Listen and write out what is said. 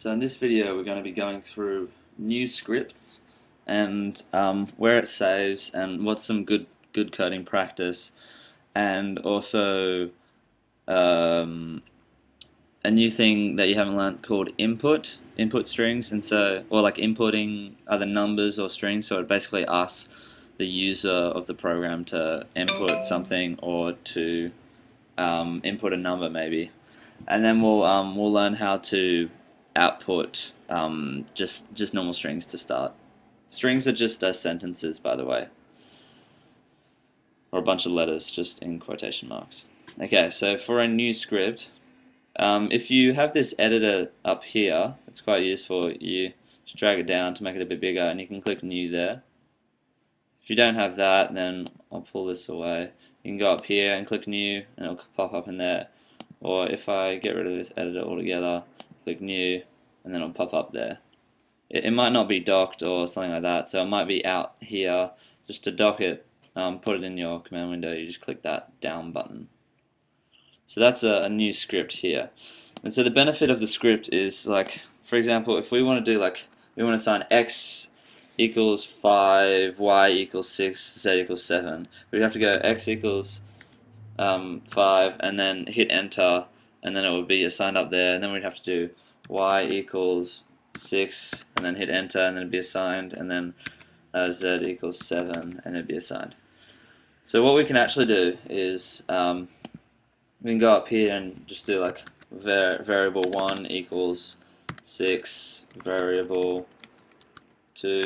So in this video we're going to be going through new scripts and um, where it saves and what's some good good coding practice and also um, a new thing that you haven't learned called input input strings. And so or like importing other numbers or strings. So it basically asks the user of the program to input something or to um, input a number maybe. And then we'll um, we'll learn how to output um, just just normal strings to start. Strings are just uh, sentences, by the way, or a bunch of letters just in quotation marks. Okay, so for a new script, um, if you have this editor up here, it's quite useful. You just drag it down to make it a bit bigger, and you can click New there. If you don't have that, then I'll pull this away. You can go up here and click New, and it'll pop up in there. Or if I get rid of this editor altogether, click new, and then it'll pop up there. It, it might not be docked or something like that, so it might be out here. Just to dock it, um, put it in your command window, you just click that down button. So that's a, a new script here. And so the benefit of the script is like, for example, if we want to do like, we want to assign x equals 5, y equals 6, z equals 7. We'd have to go x equals um, 5 and then hit enter and then it would be assigned up there and then we'd have to do y equals 6 and then hit enter and then it'd be assigned and then uh, z equals 7 and it'd be assigned. So what we can actually do is um, we can go up here and just do like var variable 1 equals 6 variable 2